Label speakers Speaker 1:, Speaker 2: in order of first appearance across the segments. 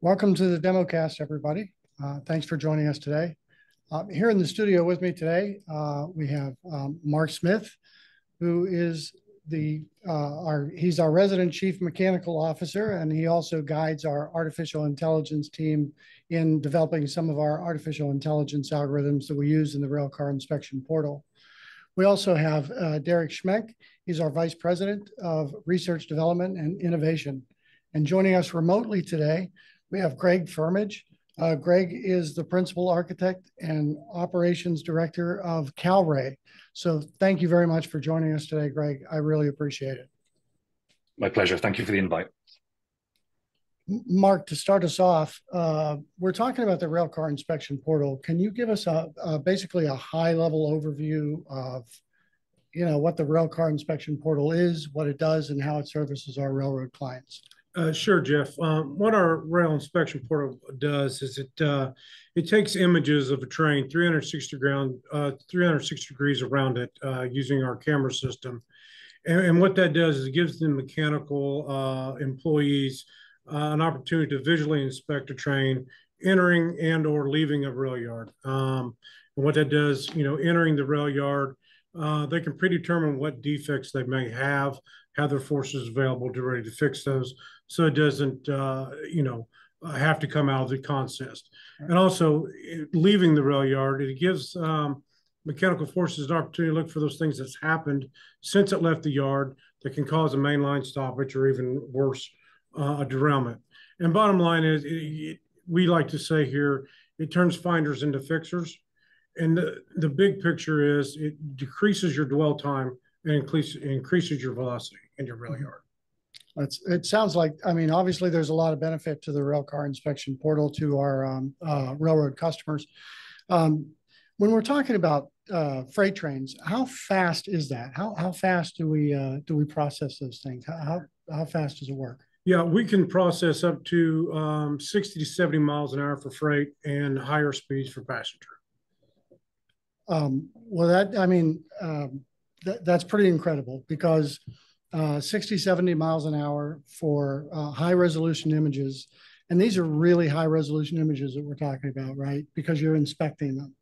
Speaker 1: Welcome to the DemoCast, everybody. Uh, thanks for joining us today. Uh, here in the studio with me today, uh, we have um, Mark Smith, who is the uh, our he's our resident chief mechanical officer, and he also guides our artificial intelligence team in developing some of our artificial intelligence algorithms that we use in the railcar inspection portal. We also have uh, Derek Schmenk. He's our vice president of research development and innovation. And joining us remotely today we have Greg Firmage. Uh, Greg is the principal architect and operations director of Kalray. So thank you very much for joining us today, Greg. I really appreciate it.
Speaker 2: My pleasure. Thank you for the invite.
Speaker 1: Mark, to start us off, uh, we're talking about the railcar inspection portal. Can you give us a, a basically a high-level overview of, you know, what the railcar inspection portal is, what it does, and how it services our railroad clients?
Speaker 3: Uh, sure, Jeff. Um, what our rail inspection portal does is it uh, it takes images of a train 360 ground uh, 360 degrees around it uh, using our camera system, and, and, what that does is it gives the mechanical uh, employees uh, an opportunity to visually inspect a train entering and or leaving a rail yard. Um, and what that does, you know, entering the rail yard, they can predetermine what defects they may have, have their forces available to ready to fix those so it doesn't, uh, you know, have to come out of the consist. And also, leaving the rail yard, it gives um, mechanical forces an opportunity to look for those things that's happened since it left the yard that can cause a mainline stoppage or even worse, uh, a derailment. And bottom line is, it, it, we like to say here, it turns finders into fixers. And the, the big picture is it decreases your dwell time and increase, increases your velocity in your rail yard.
Speaker 1: It's, it sounds like, I mean, obviously there's a lot of benefit to the rail car inspection portal to our um, uh, railroad customers. Um, when we're talking about uh, freight trains, how fast is that? How, how fast do we uh, do we process those things? How, how fast does it work?
Speaker 3: Yeah, we can process up to um, 60 to 70 miles an hour for freight and higher speeds for passenger.
Speaker 1: Um, well, that, I mean, um, that, that's pretty incredible because uh, 60, 70 miles an hour for uh, high resolution images. And these are really high resolution images that we're talking about, right? Because you're inspecting them.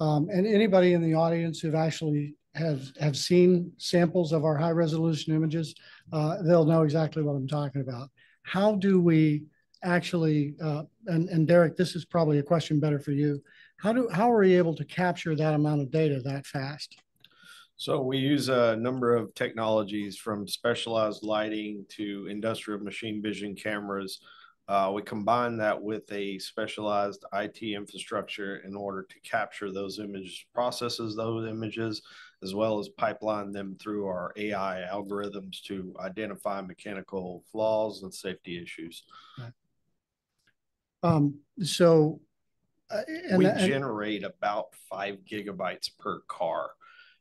Speaker 1: Um, and anybody in the audience who've actually have, have seen samples of our high resolution images, uh, they'll know exactly what I'm talking about. How do we actually, uh, and, and Derek, this is probably a question better for you. How do how are we able to capture that amount of data that fast?
Speaker 4: So we use a number of technologies from specialized lighting to industrial machine vision cameras. Uh, we combine that with a specialized IT infrastructure in order to capture those images, processes those images, as well as pipeline them through our AI algorithms to identify mechanical flaws and safety issues.
Speaker 1: Um, so,
Speaker 4: uh, we that, generate about five gigabytes per car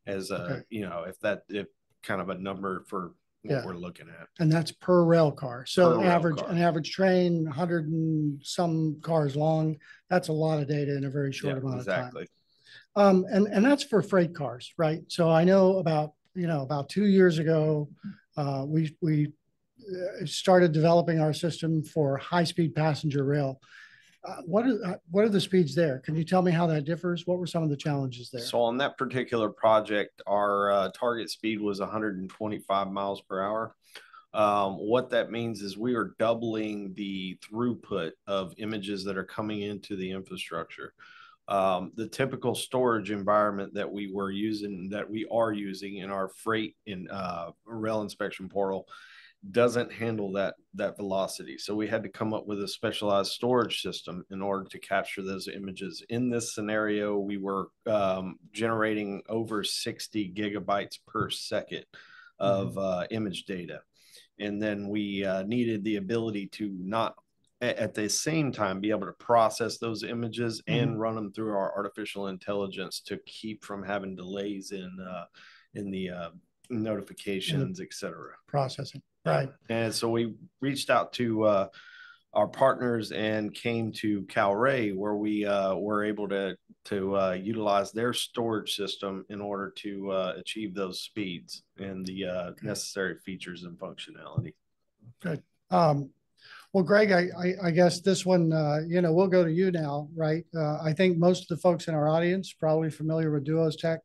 Speaker 4: as a okay. you know if that if kind of a number for what yeah. we're looking at.
Speaker 1: And that's per rail car. So per average car. an average train, 100 and some cars long. That's a lot of data in a very short yeah, amount exactly. of time. Um, and and that's for freight cars, right? So I know about you know about two years ago, uh, we we uh, started developing our system for high speed passenger rail. Uh, what are uh, what are the speeds there? Can you tell me how that differs? What were some of the challenges there?
Speaker 4: So on that particular project, our uh, target speed was 125 miles per hour. Um, what that means is we are doubling the throughput of images that are coming into the infrastructure. Um, the typical storage environment that we were using, that we are using in our freight and uh, rail inspection portal, doesn't handle that that velocity. So we had to come up with a specialized storage system in order to capture those images. In this scenario, we were um, generating over 60 gigabytes per second of mm-hmm. uh, image data, and then we uh, needed the ability to not at the same time be able to process those images mm-hmm. and run them through our artificial intelligence to keep from having delays in uh, in the uh, notifications, etc.
Speaker 1: Processing. Right.
Speaker 4: And so we reached out to uh, our partners and came to Kalray, where we uh, were able to to uh, utilize their storage system in order to uh, achieve those speeds and the uh, necessary features and functionality.
Speaker 1: Good. Um, Well, Greg, I, I, I guess this one, uh, you know, we'll go to you now, right? Uh, I think most of the folks in our audience probably familiar with Duos Tech.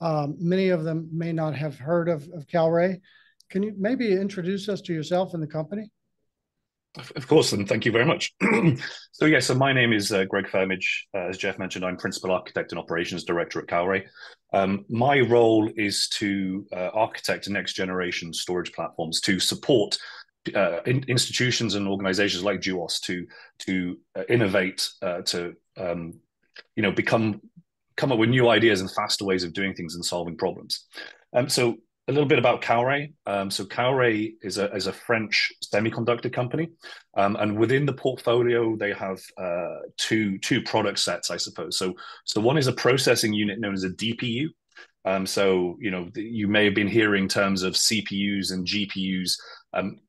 Speaker 1: Um, many of them may not have heard of, of Kalray. Can you maybe introduce us to yourself and the company?
Speaker 2: Of course, and thank you very much. so yeah, so my name is uh, Greg Firmage. Uh, as Jeff mentioned, I'm Principal Architect and Operations Director at Kalray. Um, my role is to uh, architect next generation storage platforms to support uh, in, institutions and organizations like Duos to to uh, innovate, uh, to um, you know become come up with new ideas and faster ways of doing things and solving problems. Um, so a little bit about Kalray. Um, so Kalray is a is a French semiconductor company, um, and within the portfolio they have uh, two two product sets, I suppose. So so one is a processing unit known as a DPU. Um, so you know you may have been hearing terms of CPUs and GPUs. Um,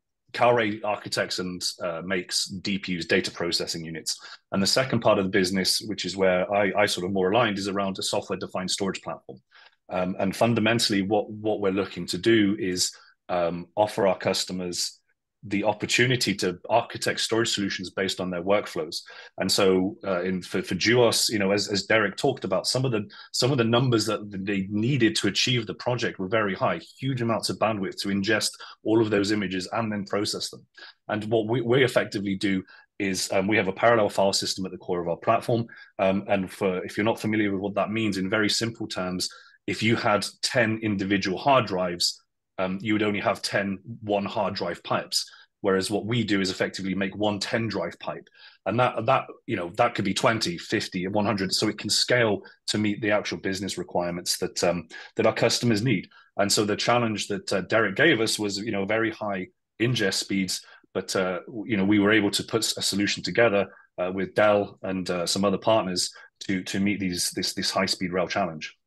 Speaker 2: architects and uh, makes DPUs, data processing units. And the second part of the business, which is where I, I sort of more aligned, is around a software-defined storage platform. Um, and fundamentally, what what we're looking to do is um, offer our customers the opportunity to architect storage solutions based on their workflows. And so, uh, in for, for Duos, you know, as, as Derek talked about, some of the some of the numbers that they needed to achieve the project were very high, huge amounts of bandwidth to ingest all of those images and then process them. And what we, we effectively do is um, we have a parallel file system at the core of our platform. Um, and for if you're not familiar with what that means, in very simple terms, if you had 10 individual hard drives, um, you would only have 10 one hard drive pipes. Whereas what we do is effectively make one 10 drive pipe. And that, that, you know, that could be 20, 50, 100. So it can scale to meet the actual business requirements that, um, that our customers need. And so the challenge that uh, Derek gave us was, you know, very high ingest speeds, but, uh, you know, we were able to put a solution together uh, with Dell and uh, some other partners to, to meet these, this, this high speed rail challenge.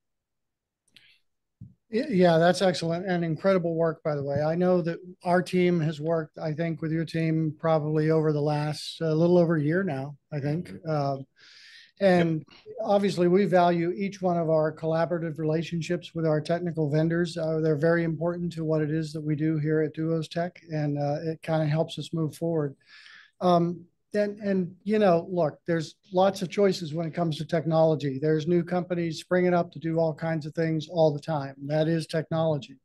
Speaker 1: Yeah, that's excellent and incredible work, by the way. I know that our team has worked, I think, with your team probably over the last a uh, little over a year now, I think. Uh, and yep. obviously, we value each one of our collaborative relationships with our technical vendors. Uh, they're very important to what it is that we do here at Duos Tech, and uh, it kind of helps us move forward. Um, and and you know look there's lots of choices when it comes to technology. There's new companies springing up to do all kinds of things all the time. That is technology.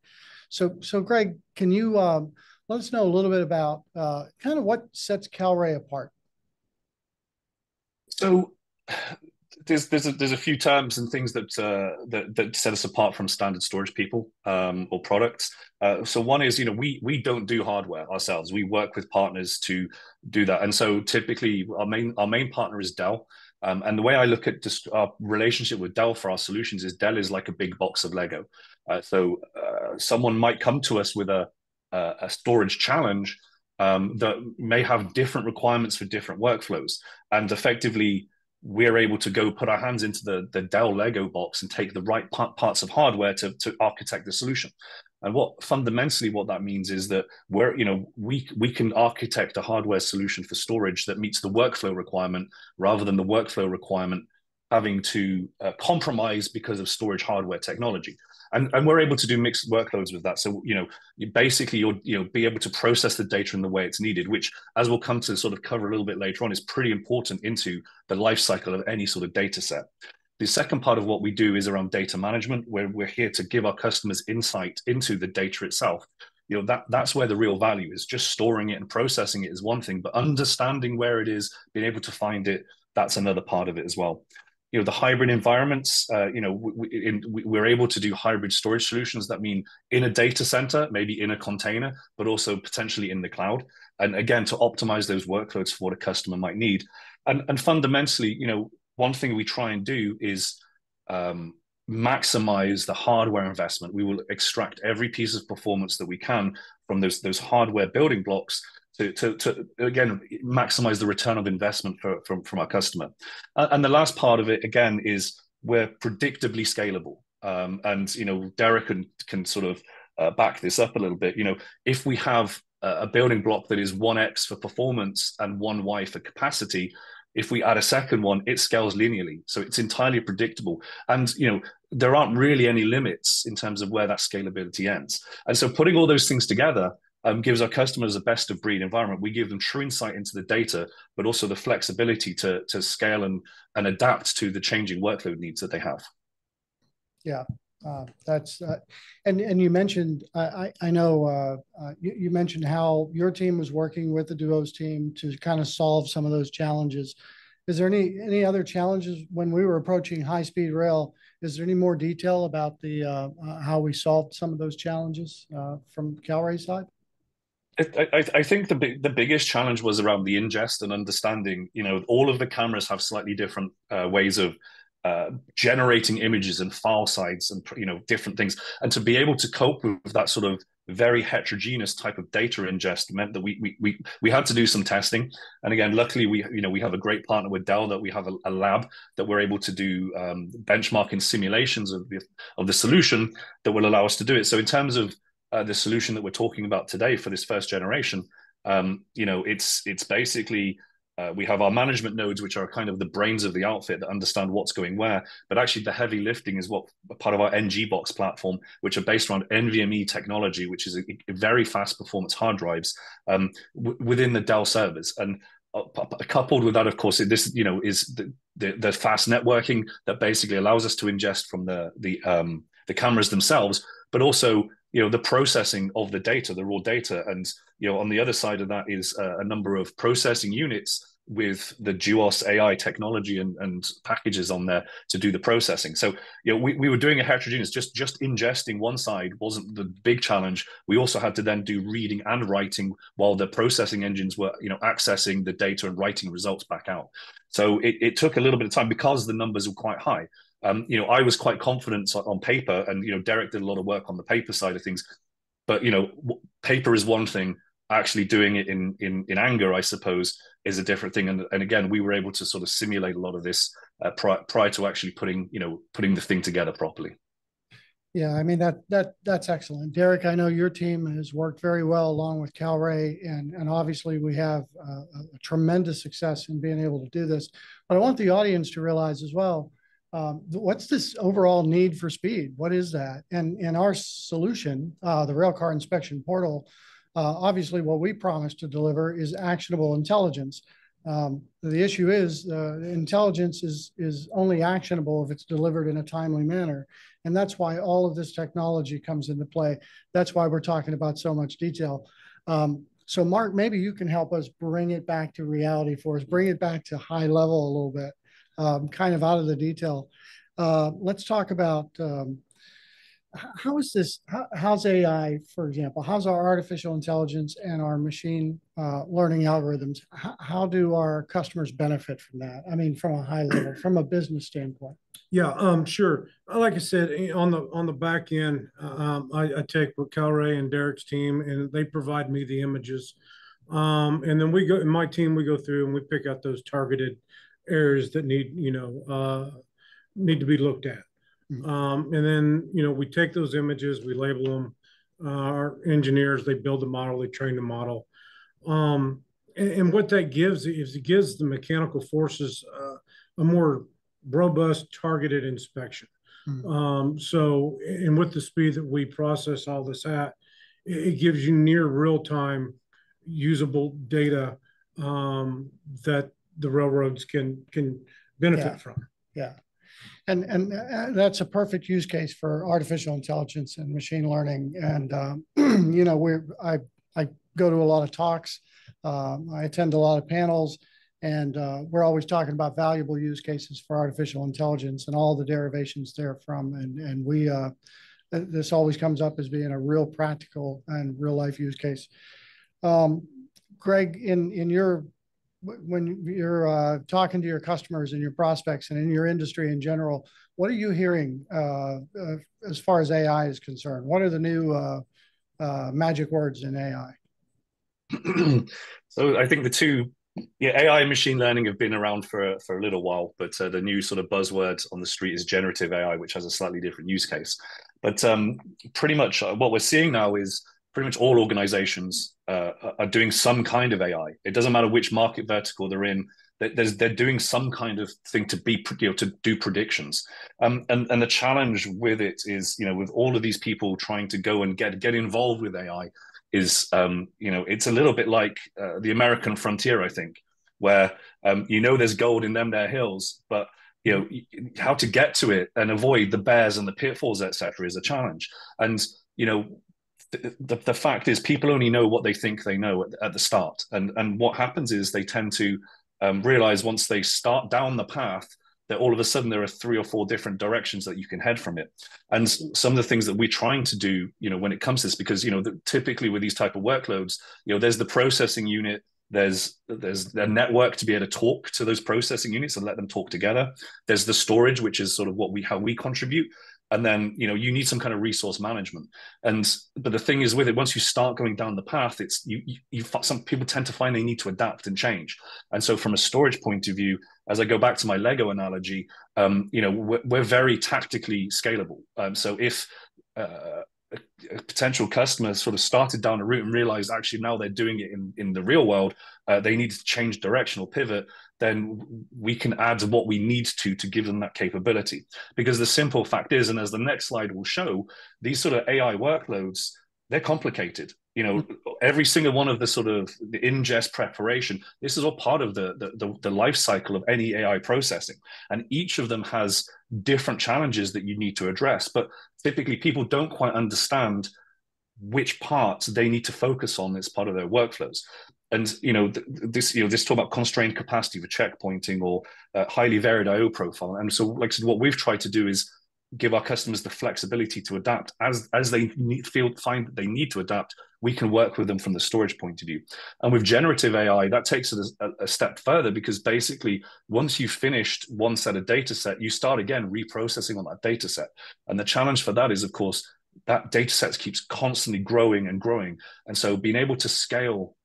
Speaker 1: So so greg can you um, let us know a little bit about uh, kind of what sets Kalray apart?
Speaker 2: So there's there's a, there's a few terms and things that uh, that that set us apart from standard storage people um, or products. Uh, so one is you know we we don't do hardware ourselves. We work with partners to do that, and so typically our main our main partner is Dell. Um, and the way I look at just our relationship with Dell for our solutions is Dell is like a big box of Lego. Uh, so uh, someone might come to us with a a, a storage challenge um, that may have different requirements for different workflows, and effectively we're able to go put our hands into the, the Dell Lego box and take the right parts of hardware to, to architect the solution. And what fundamentally what that means is that we're, you know, we we can architect a hardware solution for storage that meets the workflow requirement rather than the workflow requirement having to uh, compromise because of storage hardware technology and, and we're able to do mixed workloads with that. So you know, you basically you'll you know be able to process the data in the way it's needed, which as we'll come to sort of cover a little bit later on, is pretty important into the life cycle of any sort of data set. The second part of what we do is around data management, where we're here to give our customers insight into the data itself. You know that that's where the real value is. Just storing it and processing it is one thing, but understanding where it is, being able to find it, that's another part of it as well you know the hybrid environments uh, you know we, we're able to do hybrid storage solutions that mean in a data center maybe in a container but also potentially in the cloud. And again to optimize those workloads for what a customer might need. And and fundamentally you know one thing we try and do is um, maximize the hardware investment we will extract every piece of performance that we can from those those hardware building blocks to, to, to again maximize the return of investment for, from, from our customer. And the last part of it again is we're predictably scalable. Um, and you know, Derek can, can sort of uh, back this up a little bit. You know, if we have a building block that is one X for performance and one Y for capacity, if we add a second one, it scales linearly. So it's entirely predictable. And you know, there aren't really any limits in terms of where that scalability ends. And so putting all those things together, um, gives our customers a best of breed environment. We give them true insight into the data, but also the flexibility to to scale and and adapt to the changing workload needs that they have.
Speaker 1: Yeah, uh, that's uh, and and you mentioned I I know uh, uh, you, you, mentioned how your team was working with the Duos team to kind of solve some of those challenges. Is there any any other challenges when we were approaching high speed rail? Is there any more detail about the uh, how we solved some of those challenges from Kalray's side?
Speaker 2: I, I, I, think the big, the biggest challenge was around the ingest and understanding. You know, all of the cameras have slightly different ways of uh, generating images and file size and you know different things. And to be able to cope with that sort of very heterogeneous type of data ingest meant that we we we, we had to do some testing. And again luckily we you know we have a great partner with dell that we have a, a lab that we're able to do um, benchmarking simulations of the of the solution that will allow us to do it. So in terms of uh, the solution that we're talking about today for this first generation um, you know it's it's basically uh, we have our management nodes, which are kind of the brains of the outfit that understand what's going where. But actually, the heavy lifting is what part of our NG Box platform, which are based around NVMe technology, which is a, a very fast performance hard drives um, w- within the Dell servers. And uh, coupled with that, of course, this you know is the, the, the fast networking that basically allows us to ingest from the the um, the cameras themselves, but also you know the processing of the data the raw data. And you know on the other side of that is a, a number of processing units with the duos ai technology and, and packages on there to do the processing. So you know we, we were doing a heterogeneous just just ingesting one side wasn't the big challenge. We also had to then do reading and writing while the processing engines were you know accessing the data and writing results back out. So it, it took a little bit of time because the numbers were quite high um, you know, I was quite confident on paper, and you know, Derek did a lot of work on the paper side of things. But you know, paper is one thing. Actually, doing it in in in anger, I suppose, is a different thing. And and again, we were able to sort of simulate a lot of this uh, prior, prior to actually putting you know putting the thing together properly.
Speaker 1: Yeah, I mean that that that's excellent, Derek. I know your team has worked very well along with Kalray, and and obviously we have uh, a tremendous success in being able to do this. But I want the audience to realize as well um, what's this overall need for speed? What is that? And in our solution, uh, the Railcar Inspection Portal, uh, obviously what we promise to deliver is actionable intelligence. Um, the issue is uh, intelligence is, is only actionable if it's delivered in a timely manner. And that's why all of this technology comes into play. That's why we're talking about so much detail. Um, so Mark, maybe you can help us bring it back to reality for us, bring it back to high level a little bit um, kind of out of the detail. Uh, let's talk about um, how is this, how, how's AI, for example, how's our artificial intelligence and our machine uh, learning algorithms, how, how, do our customers benefit from that? I mean, from a high level, from a business standpoint.
Speaker 3: Yeah, um, sure. Like I said, eh, on the on the back end, um, I, I take with Kalray and Derek's team, and they provide me the images. Um, and then we go in my team, we go through and we pick out those targeted areas that need, you know, uh, need to be looked at. Mm-hmm. Um, and then, you know, we take those images, we label them. Uh, our engineers, they build the model, they train the model. Um, and, and, what that gives is it gives the mechanical forces uh, a more robust, targeted inspection. Mm-hmm. Um, so, and with the speed that we process all this at, it, it gives you near real time usable data um, that the railroads can can benefit
Speaker 1: yeah.
Speaker 3: from.
Speaker 1: Yeah. And, and uh, that's a perfect use case for artificial intelligence and machine learning. And, um, you know, we're, I, I go to a lot of talks. Um, I attend a lot of panels and uh, we're always talking about valuable use cases for artificial intelligence and all the derivations therefrom. And, and we, uh, this always comes up as being a real practical and real life use case. Um, Greg, in, in your when you're uh, talking to your customers and your prospects and in your industry in general, what are you hearing uh, uh, as far as AI is concerned? What are the new uh, uh, magic words in AI?
Speaker 2: so I think the two, yeah, AI and machine learning have been around for for a little while, but uh, the new sort of buzzword on the street is generative AI, which has a slightly different use case. But um, pretty much what we're seeing now is pretty much all organizations uh, are doing some kind of AI. It doesn't matter which market vertical they're in. There's, they're doing some kind of thing to be, you know, to do predictions. Um, and and the challenge with it is, you know, with all of these people trying to go and get get involved with AI, is um, you know it's a little bit like uh, the American frontier, I think, where um, you know there's gold in them there hills, but you know how to get to it and avoid the bears and the pitfalls, etc., is a challenge. And you know the, the, fact is people only know what they think they know at, at, the start. And and what happens is they tend to um, realize once they start down the path that all of a sudden there are three or four different directions that you can head from it. And some of the things that we're trying to do you know when it comes to this because you know the, typically with these type of workloads you know there's the processing unit there's there's a network to be able to talk to those processing units and let them talk together. There's the storage which is sort of what we how we contribute and then you know you need some kind of resource management. And but the thing is with it once you start going down the path it's you, you, you some people tend to find they need to adapt and change. And so from a storage point of view as i go back to my lego analogy um, you know we're, we're very tactically scalable. Um, so if uh, a, potential customer sort of started down a route and realized actually now they're doing it in, in the real world uh, they need to change direction or pivot then we can add what we need to to give them that capability. Because the simple fact is, and as the next slide will show, these sort of AI workloads, they're complicated. You know, every single one of the sort of the ingest preparation, this is all part of the, the, the, life cycle of any AI processing. And each of them has different challenges that you need to address. But typically people don't quite understand which parts they need to focus on as part of their workflows and you know this you know this talk about constrained capacity for checkpointing or uh, highly varied IO profile. And so, like I said, what we've tried to do is give our customers the flexibility to adapt as as they need, feel find that they need to adapt. We can work with them from the storage point of view. And with generative AI, that takes it a, a step further because basically, once you've finished one set of data set, you start again reprocessing on that data set. And the challenge for that is, of course, that data set keeps constantly growing and growing. And so being able to scale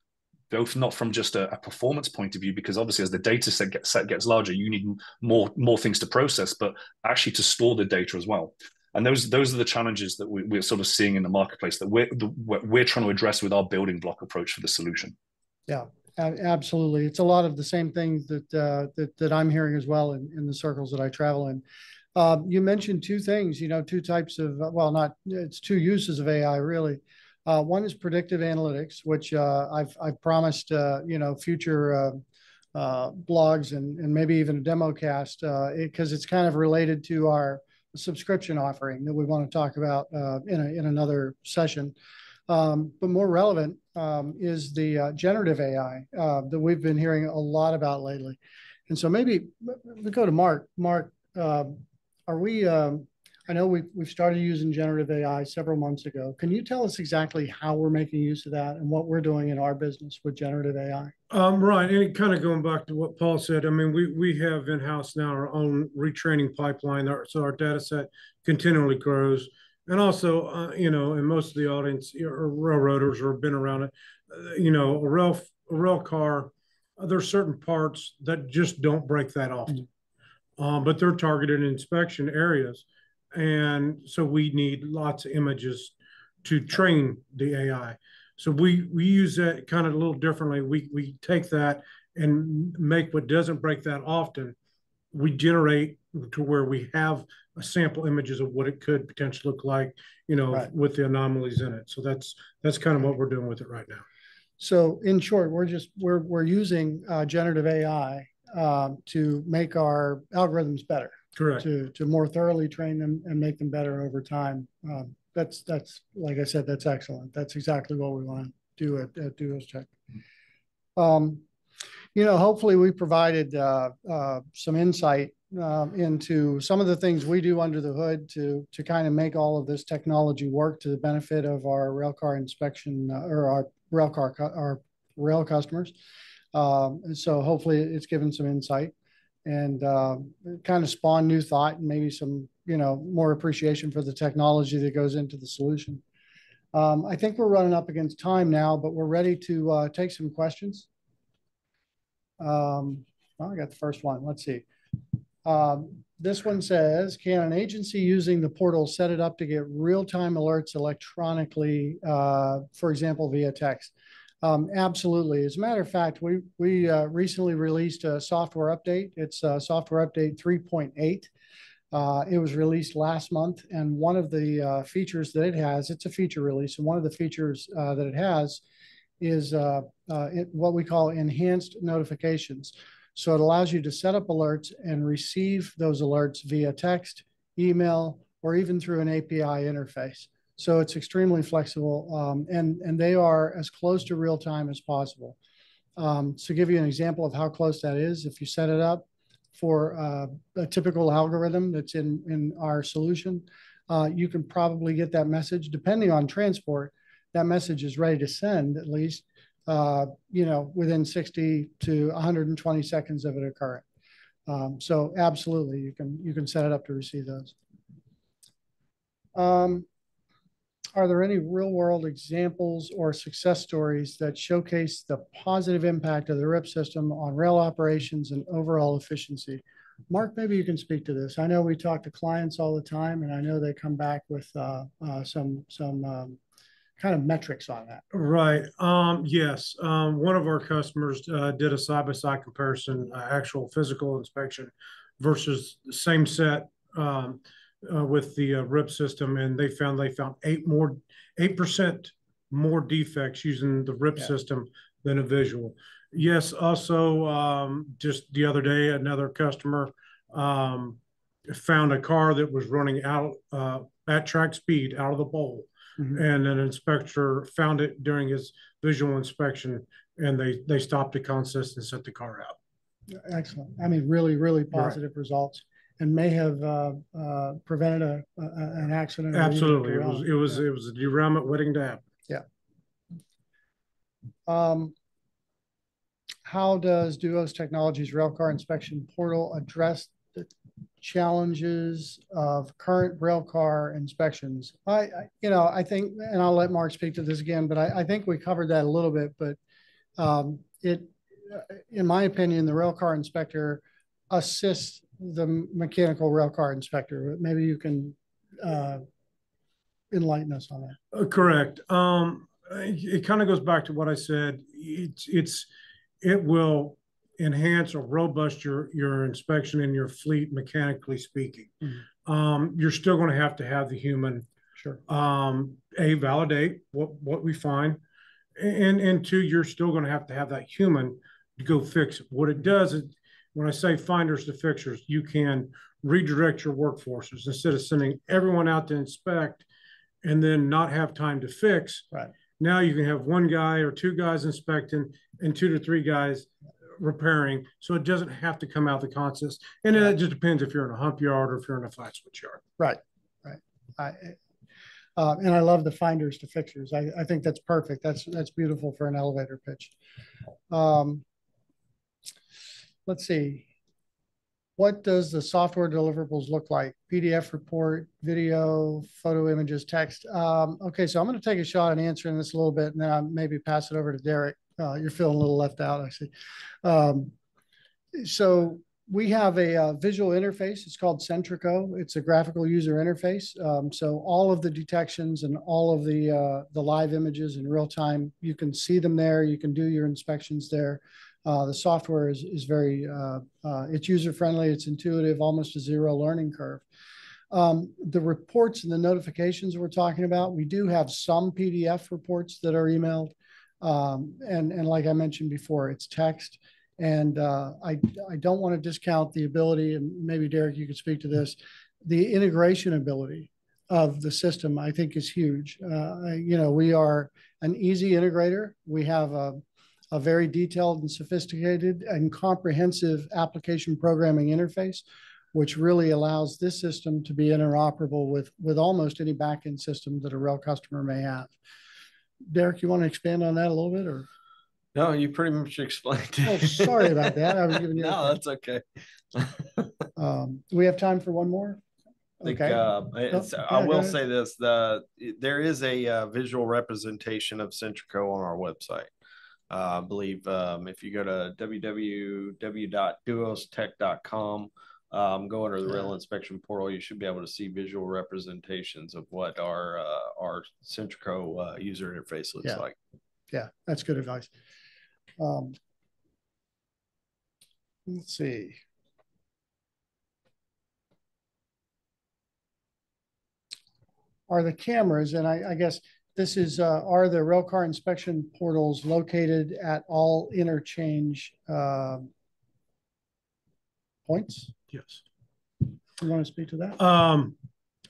Speaker 2: both not from just a, a, performance point of view, because obviously as the data set gets, set gets larger, you need more more things to process, but actually to store the data as well. And those those are the challenges that we, are sort of seeing in the marketplace that we're we're trying to address with our building block approach for the solution.
Speaker 1: Yeah, absolutely. It's a lot of the same things that uh, that that I'm hearing as well in, in the circles that I travel in. Um, you mentioned two things, you know, two types of well, not it's two uses of AI really. Uh, one is predictive analytics, which uh, I've, I've promised, uh, you know, future uh, uh, blogs and, and maybe even a demo cast because it, it's kind of related to our subscription offering that we want to talk about in, a, in another session. Um, but more relevant um, is the generative AI that we've been hearing a lot about lately. And so maybe we go to Mark. Mark, are we um, I know we've, we've started using generative AI several months ago. Can you tell us exactly how we're making use of that and what we're doing in our business with generative AI?
Speaker 3: Um, right. And kind of going back to what Paul said, I mean, we, we have in-house now our own retraining pipeline. so our data set continually grows. And also, uh, you know, and most of the audience are railroaders or have been around it, uh, you know, a rail, a rail car, uh, there's certain parts that just don't break that often. Mm-hmm. Um, but they're targeted inspection areas and so we need lots of images to train the AI. So we we use that kind of a little differently. We we take that and make what doesn't break that often. We generate to where we have a sample images of what it could potentially look like, you know, right. with the anomalies in it. So that's that's kind of what we're doing with it right now.
Speaker 1: So in short, we're just we're we're using uh, generative AI um, to make our algorithms better.
Speaker 3: Correct.
Speaker 1: To, to more thoroughly train them and make them better over time. Um, that's, that's, like I said, that's excellent. That's exactly what we want to do at, at Duos Tech. Um, you know, hopefully we provided uh, uh, some insight uh, into some of the things we do under the hood to to kind of make all of this technology work to the benefit of our railcar inspection uh, or our railcar our rail customers. Um, so hopefully it's given some insight and uh, kind of spawn new thought and maybe some, you know, more appreciation for the technology that goes into the solution. Um, I think we're running up against time now, but we're ready to uh, take some questions. Um, well, I got the first one. Let's see. Um, this one says, can an agency using the portal set it up to get real-time alerts electronically, uh, for example, via text? Um, absolutely. As a matter of fact, we, we uh, recently released a software update. It's a software update 3.8. Uh, it was released last month, and one of the uh, features that it has, it's a feature release, and one of the features uh, that it has is uh, uh, it, what we call enhanced notifications. So it allows you to set up alerts and receive those alerts via text, email, or even through an API interface. So it's extremely flexible, um, and and they are as close to real time as possible. Um, to give you an example of how close that is, if you set it up for uh, a typical algorithm that's in, in our solution, uh, you can probably get that message, depending on transport, that message is ready to send at least, uh, you know, within 60 to 120 seconds of it occurring. Um, so absolutely, you can, you can set it up to receive those. Um, are there any real world examples or success stories that showcase the positive impact of the RIP system on rail operations and overall efficiency? Mark, maybe you can speak to this. I know we talk to clients all the time, and I know they come back with uh, uh, some some um, kind of metrics on that.
Speaker 3: Right. Um, yes. Um, one of our customers uh, did a side by side comparison, uh, actual physical inspection versus the same set. Uh, with the uh, RIP system, and they found they found eight more, eight percent more defects using the RIP yeah. system than a visual. Yes, also um, just the other day, another customer um, found a car that was running out uh, at track speed out of the bowl, mm-hmm. and an inspector found it during his visual inspection, and they they stopped the consist and set the car out.
Speaker 1: Excellent. I mean, really, really positive right. results and may have uh, uh, prevented a, a, an accident.
Speaker 3: Absolutely, it was it was yeah. it was a derailment waiting to happen.
Speaker 1: Yeah. Um, how does Duos Technologies Railcar Inspection Portal address the challenges of current railcar inspections? I, I, you know, I think, and I'll let Mark speak to this again, but I, I think we covered that a little bit. But um, it, in my opinion, the railcar inspector assists the mechanical rail car inspector. Maybe you can uh, enlighten us on that.
Speaker 3: Uh, correct. Um, it, it kind of goes back to what I said. It's it's it will enhance or robust your your inspection in your fleet mechanically speaking. Mm-hmm. Um, you're still going to have to have the human.
Speaker 1: Sure.
Speaker 3: Um, a validate what what we find, and and two, you're still going to have to have that human to go fix it. What it does is when I say finders to fixers, you can redirect your workforces instead of sending everyone out to inspect and then not have time to fix.
Speaker 1: Right.
Speaker 3: Now you can have one guy or two guys inspecting and two to three guys repairing. So it doesn't have to come out the consist. And right. it just depends if you're in a hump yard or if you're in a flat switch yard.
Speaker 1: Right. Right. I, uh, and I love the finders to fixers. I, I think that's perfect. That's that's beautiful for an elevator pitch. Um, let's see. What does the software deliverables look like? PDF report, video, photo images, text. Um, okay, so I'm going to take a shot at answering this a little bit, and then I'll maybe pass it over to Derek. Uh, you're feeling a little left out, I see. Um, so we have a uh, visual interface. It's called Centraco. It's a graphical user interface. Um, so all of the detections and all of the uh, the live images in real time, you can see them there. You can do your inspections there. Uh, the software is, is very, uh, uh, it's user-friendly, it's intuitive, almost a zero learning curve. Um, the reports and the notifications we're talking about, we do have some PDF reports that are emailed. Um, and, and like I mentioned before, it's text. And uh, I, I don't want to discount the ability, and maybe Derek, you could speak to this, the integration ability of the system, I think is huge. Uh, you know, we are an easy integrator. We have a, a very detailed and sophisticated and comprehensive application programming interface, which really allows this system to be interoperable with, with almost any backend system that a rail customer may have. Derek, you want to expand on that a little bit or?
Speaker 4: No, you pretty much explained it.
Speaker 1: Oh, sorry about that. I was giving you.
Speaker 4: no, that's okay.
Speaker 1: um, do we have time for one more?
Speaker 4: I think, okay. Uh, oh, I will say this: the there is a uh, visual representation of Centraco on our website. I believe um, if you go to www.duostech.com, um, go under the yeah. rail inspection portal, you should be able to see visual representations of what our uh, our Centraco uh, user interface looks
Speaker 1: yeah.
Speaker 4: like.
Speaker 1: Yeah, that's good advice. Um, let's see. are the cameras, and I, I guess this is, uh, are the railcar inspection portals located at all interchange, uh, points?
Speaker 3: Yes.
Speaker 1: You want to speak to that?
Speaker 3: Um,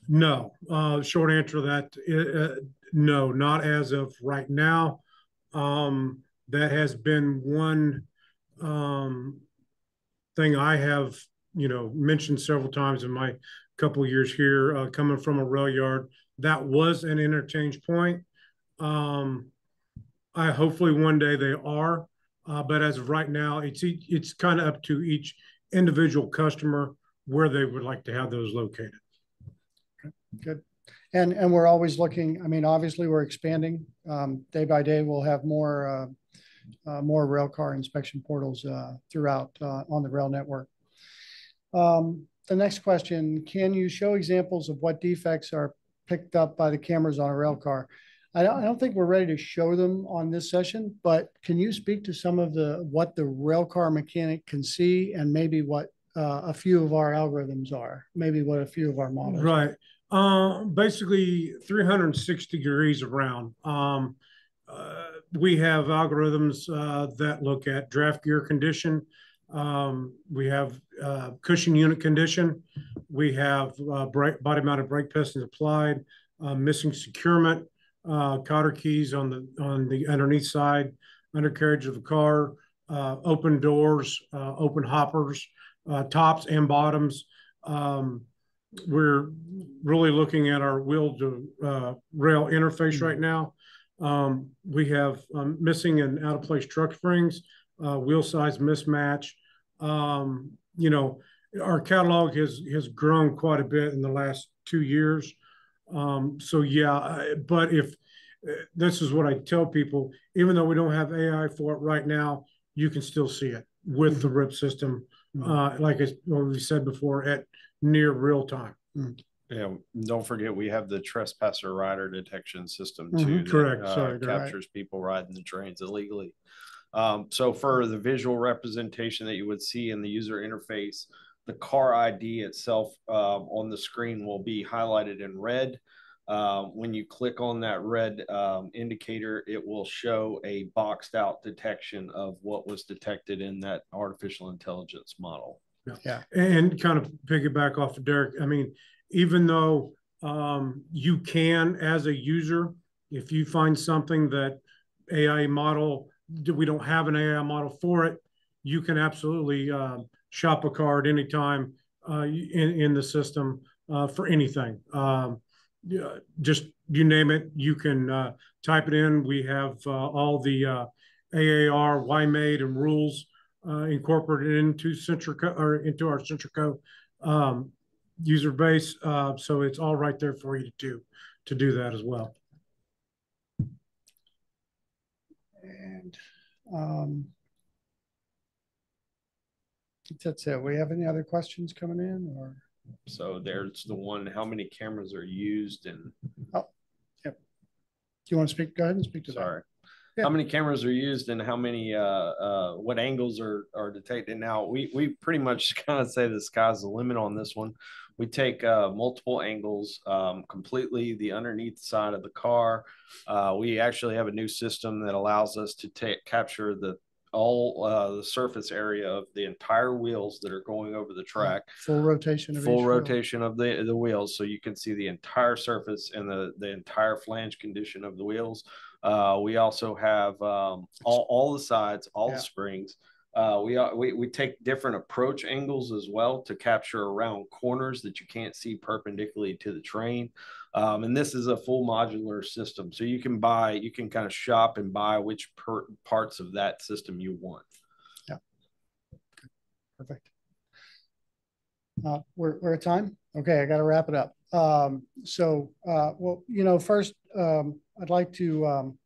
Speaker 3: no, uh, short answer to that, uh, no, not as of right now. Um, that has been one, um, thing I have, you know, mentioned several times in my couple years here, uh, coming from a rail yard. That was an interchange point. Um, I hopefully one day they are, uh, but as of right now, it's, it's kind of up to each individual customer where they would like to have those located.
Speaker 1: Good. And, and we're always looking, I mean, obviously, we're expanding. Um, day by day, we'll have more, uh, uh, more rail car inspection portals, uh, throughout, uh, on the rail network. Um, the next question, can you show examples of what defects are picked up by the cameras on a rail car? I don't, I don't think we're ready to show them on this session, but can you speak to some of the, what the rail car mechanic can see and maybe what, uh, a few of our algorithms are, maybe what a few of our models.
Speaker 3: Right. Uh, basically 360 degrees around. Um, uh, we have algorithms uh, that look at draft gear condition. Um, we have uh, cushion unit condition. We have uh, brake, body mounted brake pistons applied, uh, missing securement, uh, cotter keys on the on the underneath side, undercarriage of the car, uh, open doors, uh, open hoppers, uh, tops and bottoms. Um, we're really looking at our wheel to uh, rail interface right now. Um, we have um, missing and out of place truck springs, uh, wheel size mismatch. Um, you know, our catalog has has grown quite a bit in the last two years. Um, so yeah, I- but if uh, this is what I tell people, even though we don't have AI for it right now, you can still see it with the RIP system. Uh, like I, what we said before, at near real time.
Speaker 4: Yeah, don't forget, we have the trespasser rider detection system
Speaker 1: Mhm,
Speaker 4: too. that,
Speaker 3: correct,
Speaker 4: uh,
Speaker 3: sorry, correct.
Speaker 4: Captures people riding the trains illegally. Um, so for the visual representation that you would see in the user interface, the car ID itself, um, on the screen will be highlighted in red. Um, when you click on that red, um, indicator, it will show a boxed out detection of what was detected in that artificial intelligence model. Yeah.
Speaker 3: And kind of piggyback off of Derek, I mean, even though um, you can, as a user, if you find something that AI model, we don't have an AI model for it, you can absolutely uh, shop a car at any time uh, in, in the system uh, for anything. Um, just you name it, you can uh, type it in. We have uh, all the uh, AAR, YMADE, and rules uh, incorporated into Centraco or into our Centraco um, user base. So it's all right there for you to do to do that as well.
Speaker 1: And, um, that's it. We have any other questions coming in or?
Speaker 4: So there's the one, how many cameras are used and Oh, yep.
Speaker 1: Do you want to speak? Go ahead and speak to that.
Speaker 4: Sorry.
Speaker 1: Yeah.
Speaker 4: How many cameras are used and how many, uh, uh, what angles are, are detected? Now, we, we pretty much kind of say the sky's the limit on this one. We take, uh, multiple angles, um, completely the underneath side of the car. Uh, we actually have a new system that allows us to take, capture the, all, uh, the surface area of the entire wheels that are going over the track
Speaker 1: Full rotation of
Speaker 4: full
Speaker 1: wheel.
Speaker 4: rotation of the the wheels so you can see the entire surface and the the entire flange condition of the wheels uh we also have um all, all the sides all
Speaker 1: Yeah.
Speaker 4: the springs uh we, we we take different approach angles as well to capture around corners that you can't see perpendicularly to the train um, and this is a full modular system so you can buy you can kind of shop and buy which per, parts of that system you want Yeah.
Speaker 1: Perfect. Uh, we're, we're at time? Okay, I gotta wrap it up. Um, so, uh, well, you know, first, um, I'd like to, um,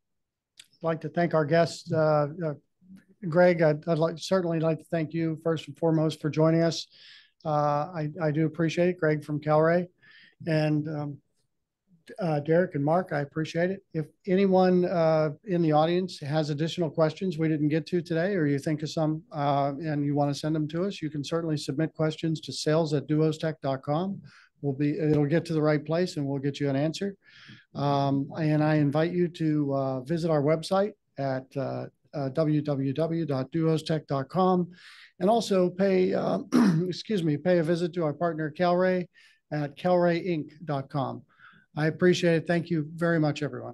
Speaker 1: like to thank our guests, uh, uh, Greg, I'd, I'd like, certainly like to thank you first and foremost for joining us. Uh, I, I do appreciate it, Greg from Kalray. And, um, uh, Derek and Mark, I appreciate it. If anyone uh, in the audience has additional questions we didn't get to today, or you think of some uh, and you want to send them to us, you can certainly submit questions to sales@duostech.com will be, it'll get to the right place and we'll get you an answer. Um, and I invite you to, uh, visit our website at, uh, uh, www.duostech.com and also pay, uh, excuse me, pay a visit to our partner Kalray at kalrayinc.com. I appreciate it. Thank you very much, everyone.